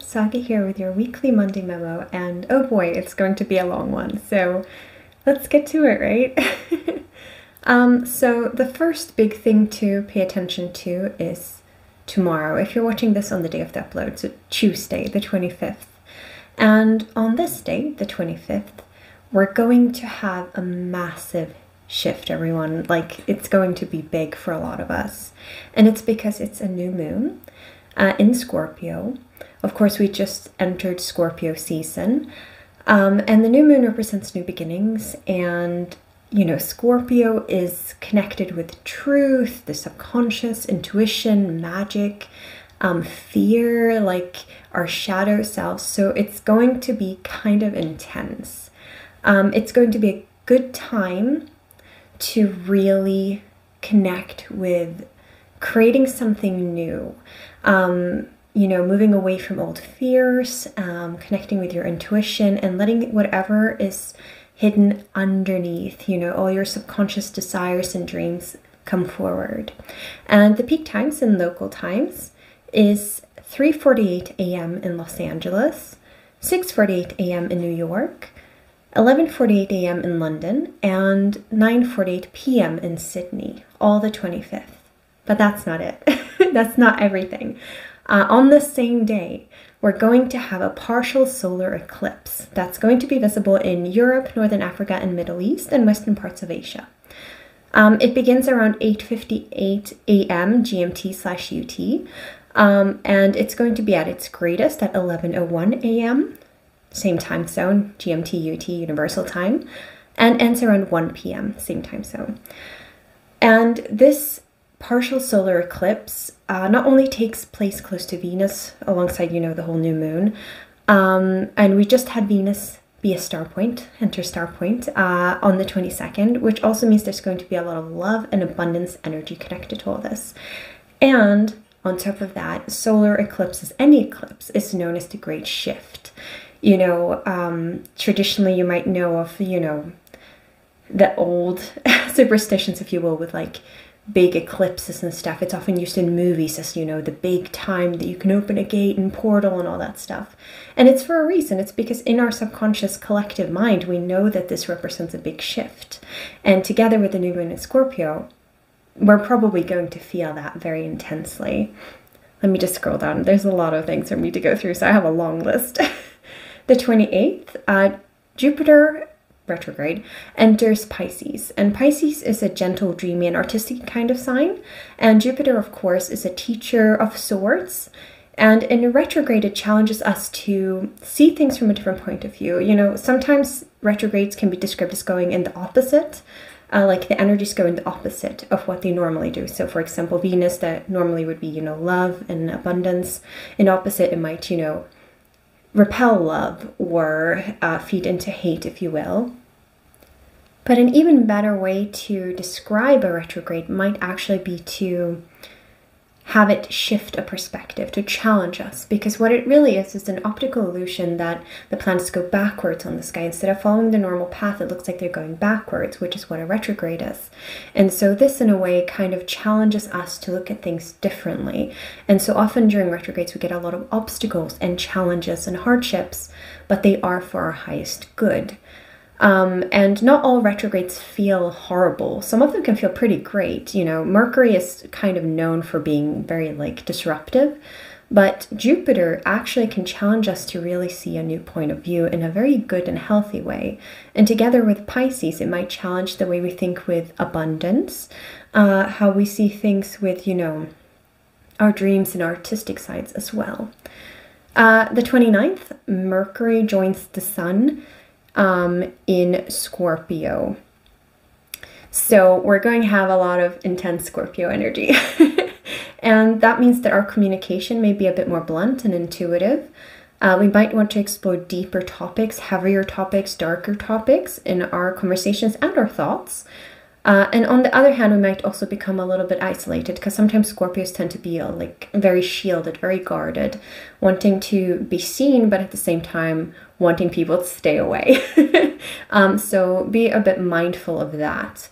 Saga here with your weekly Monday memo, and oh boy, it's going to be a long one, so let's get to it, right? um, so, the first big thing to pay attention to is tomorrow. If you're watching this on the day of the upload, so Tuesday, the 25th. And on this day, the 25th, we're going to have a massive shift, everyone. Like, it's going to be big for a lot of us. And it's because it's a new moon uh, in Scorpio of course, we just entered Scorpio season, um, and the new moon represents new beginnings. And you know, Scorpio is connected with truth, the subconscious, intuition, magic, um, fear, like our shadow selves. So it's going to be kind of intense. Um, it's going to be a good time to really connect with creating something new. Um, you know, moving away from old fears, um, connecting with your intuition, and letting whatever is hidden underneath, you know, all your subconscious desires and dreams come forward. And the peak times in local times is 3:48 a.m. in Los Angeles, 6:48 a.m. in New York, 11:48 a.m. in London, and 9:48 p.m. in Sydney, all the 25th. But that's not it. that's not everything. Uh, on the same day, we're going to have a partial solar eclipse that's going to be visible in Europe, Northern Africa, and Middle East, and western parts of Asia. Um, it begins around 8:58 a.m. GMT slash UT, um, and it's going to be at its greatest at 11:01 a.m. Same time zone, GMT UT Universal Time, and ends around 1 p.m. Same time zone. And this partial solar eclipse uh, not only takes place close to Venus, alongside, you know, the whole new moon, um, and we just had Venus be a star point, enter star point, uh, on the 22nd, which also means there's going to be a lot of love and abundance energy connected to all this. And on top of that, solar eclipses, any eclipse, is known as the Great Shift. You know, um, traditionally you might know of, you know, the old superstitions, if you will, with like big eclipses and stuff. It's often used in movies as, you know, the big time that you can open a gate and portal and all that stuff. And it's for a reason. It's because in our subconscious collective mind, we know that this represents a big shift. And together with the new moon in Scorpio, we're probably going to feel that very intensely. Let me just scroll down. There's a lot of things for me to go through, so I have a long list. the 28th, uh, Jupiter retrograde, enters Pisces. And Pisces is a gentle, dreamy, and artistic kind of sign. And Jupiter, of course, is a teacher of sorts. And in retrograde, it challenges us to see things from a different point of view. You know, sometimes retrogrades can be described as going in the opposite. Uh, like the energies go in the opposite of what they normally do. So, for example, Venus, that normally would be, you know, love and abundance. In opposite, it might, you know, repel love or uh, feed into hate, if you will. But an even better way to describe a retrograde might actually be to have it shift a perspective, to challenge us. Because what it really is is an optical illusion that the planets go backwards on the sky. Instead of following the normal path, it looks like they're going backwards, which is what a retrograde is. And so, this, in a way, kind of challenges us to look at things differently. And so, often during retrogrades, we get a lot of obstacles and challenges and hardships, but they are for our highest good. Um, and not all retrogrades feel horrible. Some of them can feel pretty great. You know, Mercury is kind of known for being very like disruptive, but Jupiter actually can challenge us to really see a new point of view in a very good and healthy way. And together with Pisces, it might challenge the way we think with abundance, uh, how we see things with, you know, our dreams and artistic sides as well. Uh, the 29th, Mercury joins the Sun um, in Scorpio. So we're going to have a lot of intense Scorpio energy. and that means that our communication may be a bit more blunt and intuitive. Uh, we might want to explore deeper topics, heavier topics, darker topics in our conversations and our thoughts. Uh, and on the other hand, we might also become a little bit isolated because sometimes Scorpios tend to be uh, like very shielded, very guarded, wanting to be seen, but at the same time wanting people to stay away. um, so be a bit mindful of that.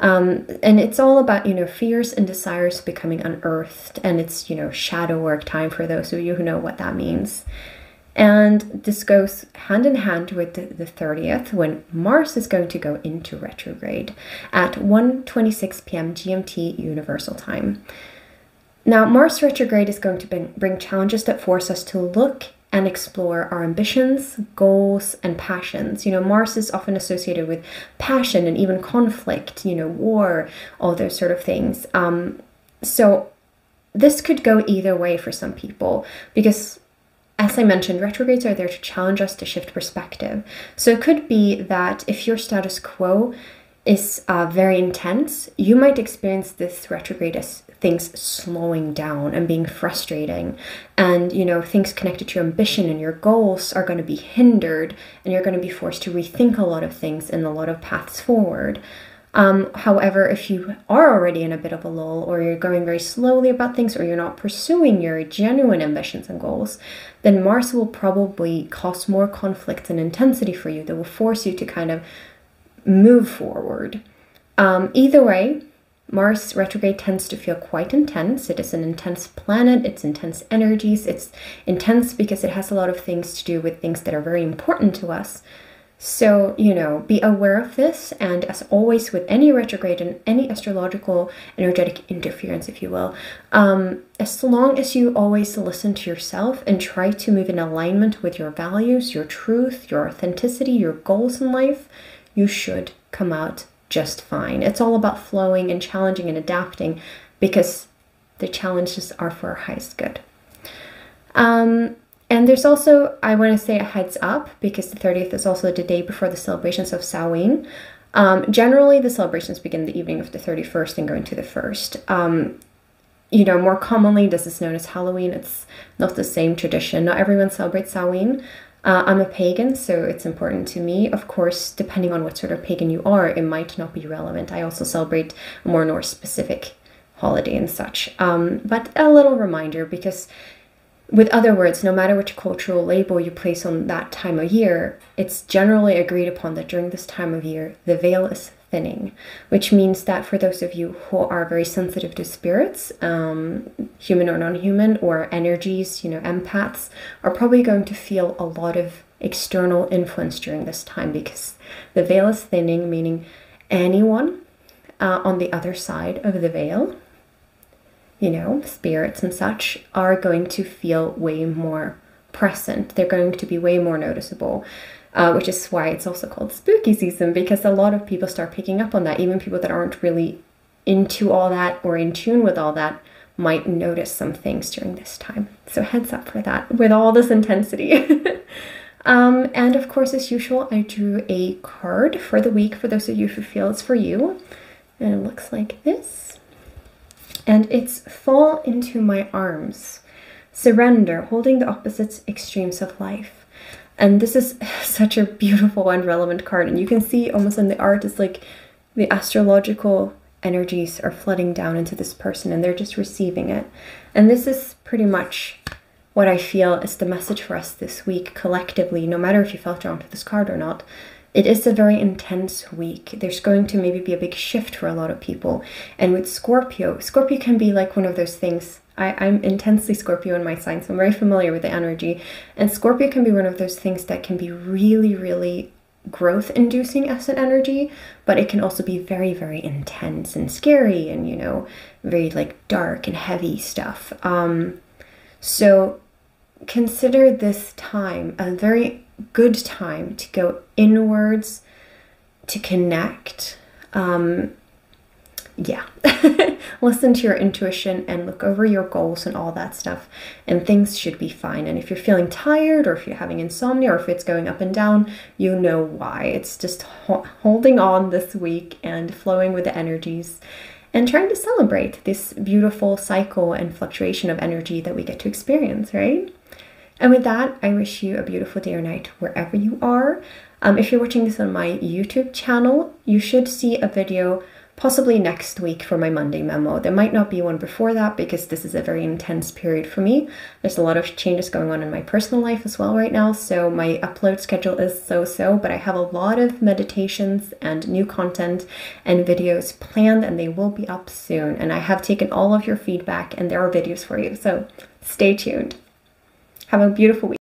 Um, and it's all about, you know, fears and desires becoming unearthed. And it's, you know, shadow work time for those of you who know what that means. And this goes hand in hand with the, the 30th when Mars is going to go into retrograde at 1:26 p.m. GMT Universal Time. Now, Mars retrograde is going to bring challenges that force us to look and explore our ambitions, goals, and passions. You know, Mars is often associated with passion and even conflict, you know, war, all those sort of things. Um, so, this could go either way for some people because, as I mentioned, retrogrades are there to challenge us to shift perspective. So, it could be that if your status quo is uh, very intense, you might experience this retrograde as things slowing down and being frustrating. And, you know, things connected to your ambition and your goals are going to be hindered, and you're going to be forced to rethink a lot of things and a lot of paths forward. Um, however, if you are already in a bit of a lull, or you're going very slowly about things, or you're not pursuing your genuine ambitions and goals, then Mars will probably cause more conflict and intensity for you that will force you to kind of move forward. Um, either way, Mars retrograde tends to feel quite intense. It is an intense planet, it's intense energies, it's intense because it has a lot of things to do with things that are very important to us. So, you know, be aware of this, and as always, with any retrograde and any astrological energetic interference, if you will, um, as long as you always listen to yourself and try to move in alignment with your values, your truth, your authenticity, your goals in life, you should come out just fine. It's all about flowing and challenging and adapting because the challenges are for our highest good. Um, and there's also, I want to say a heads up because the 30th is also the day before the celebrations of Samhain. Um, generally, the celebrations begin the evening of the 31st and go into the 1st. Um, you know, more commonly, this is known as Halloween. It's not the same tradition. Not everyone celebrates Samhain. Uh, I'm a pagan, so it's important to me. Of course, depending on what sort of pagan you are, it might not be relevant. I also celebrate a more Norse specific holiday and such. Um, but a little reminder because, with other words, no matter which cultural label you place on that time of year, it's generally agreed upon that during this time of year, the veil is thinning, which means that for those of you who are very sensitive to spirits, um, human or non human, or energies, you know, empaths, are probably going to feel a lot of external influence during this time because the veil is thinning, meaning anyone uh, on the other side of the veil, you know, spirits and such, are going to feel way more present. They're going to be way more noticeable uh, which is why it's also called spooky season because a lot of people start picking up on that. Even people that aren't really into all that or in tune with all that might notice some things during this time. So, heads up for that with all this intensity. um, and of course, as usual, I drew a card for the week for those of you who feel it's for you. And it looks like this. And it's Fall into My Arms. Surrender, holding the opposite extremes of life. And this is such a beautiful and relevant card. And you can see almost in the art, it's like the astrological energies are flooding down into this person and they're just receiving it. And this is pretty much what I feel is the message for us this week collectively, no matter if you felt drawn to this card or not. It is a very intense week. There's going to maybe be a big shift for a lot of people. And with Scorpio, Scorpio can be like one of those things I, am intensely Scorpio in my sign, so I'm very familiar with the energy. And Scorpio can be one of those things that can be really, really growth inducing as an energy, but it can also be very, very intense and scary and, you know, very like dark and heavy stuff. Um, so consider this time a very good time to go inwards, to connect. Um, yeah, listen to your intuition and look over your goals and all that stuff, and things should be fine. And if you're feeling tired, or if you're having insomnia, or if it's going up and down, you know why. It's just ho holding on this week and flowing with the energies and trying to celebrate this beautiful cycle and fluctuation of energy that we get to experience, right? And with that, I wish you a beautiful day or night wherever you are. Um, if you're watching this on my YouTube channel, you should see a video possibly next week for my Monday memo. There might not be one before that because this is a very intense period for me. There's a lot of changes going on in my personal life as well right now, so my upload schedule is so-so, but I have a lot of meditations and new content and videos planned and they will be up soon. And I have taken all of your feedback and there are videos for you, so stay tuned. Have a beautiful week.